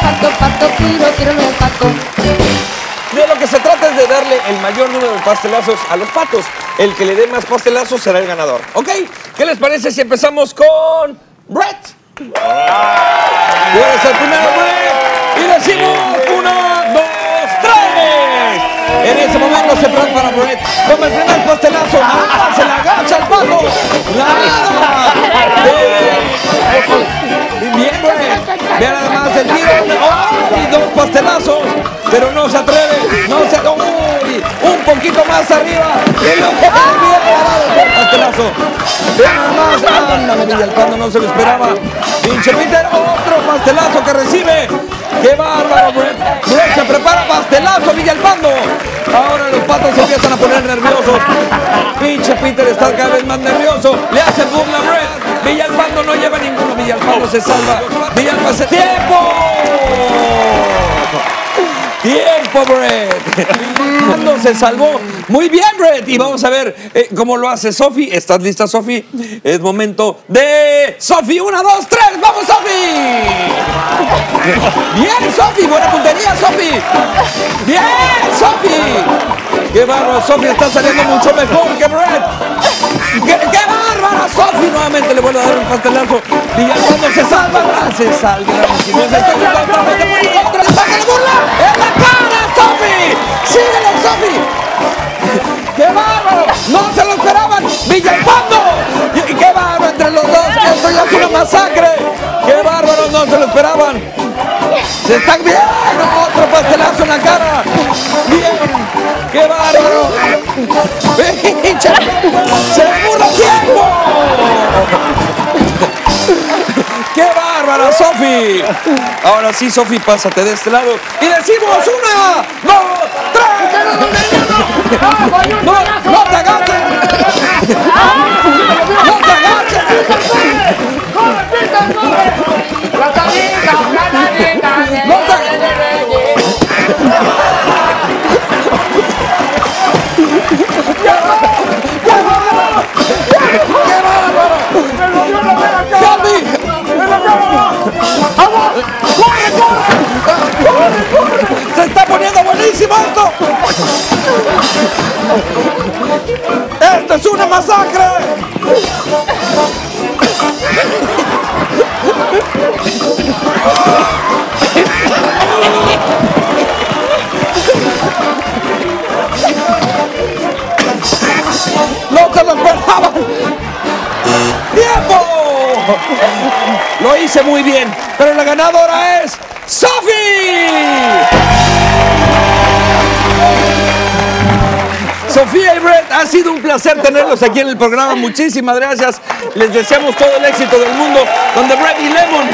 pato, pato, tiro, tiro el pato. De lo que se trata es de darle el mayor número de pastelazos a los patos. El que le dé más pastelazos será el ganador. ¿Ok? ¿Qué les parece si empezamos con Brett? Tú eres el primero, Brett. Y decimos una, dos, tres. En ese momento se prepara Brett. Toma el primer pastelazo. Y dos pastelazos. Pero no se atreve. No se. ¡Uy! Un poquito más arriba. Y parado el pastelazo. Vean además. Ándale, no se lo esperaba. Pinche Peter. Otro pastelazo que recibe. ¡Qué bárbaro, Brett! Se prepara pastelazo, Villalpando. Ahora los patos se empiezan a poner nerviosos. Pinche Peter está cada vez más nervioso. Le hace boom a Brett. Villalpando no lleva ninguno. Villalpando se salva. Villalpando se... ¡Tiempo! ¡Tiempo, Brett! Villalpando se salvó. Muy bien, Brett. Y vamos a ver eh, cómo lo hace Sofi. ¿Estás lista, Sofi? Es momento de... Sofi, una, dos, tres. ¡Vamos, Sofi! Bien, Sofi. Buena puntería, Sofi. Bien, Sofi. Qué bárbaro, Sofi está saliendo mucho mejor que Brett. ¡Qué, qué! Sofi nuevamente le vuelve a dar un pastelazo. Villalpando se salva. Ah, se salva. Si no es el contra, burla. ¡En la cara, Sofi! ¡Síguele, Sofi! ¡Qué bárbaro! ¡No se lo esperaban! ¡Villalpando! Y, y qué bárbaro entre los dos! ¡Esto ya es una masacre! ¡Qué bárbaro! ¡No se lo esperaban! ¡Se están viendo! ¡Otro pastelazo en la cara! Sofi! Ahora sí, Sofi, pásate de este lado. Y decimos una, dos, tres. ¡No, no te agaches! ¡No te agaches! ¡Se está poniendo buenísimo esto! ¡Esto es una masacre! ¡No se lo esperaban! ¡Tiempo! Lo hice muy bien, pero la ganadora es Sofi. Sofía y Brett, ha sido un placer tenerlos aquí en el programa. Muchísimas gracias. Les deseamos todo el éxito del mundo. Donde Brett y Lemon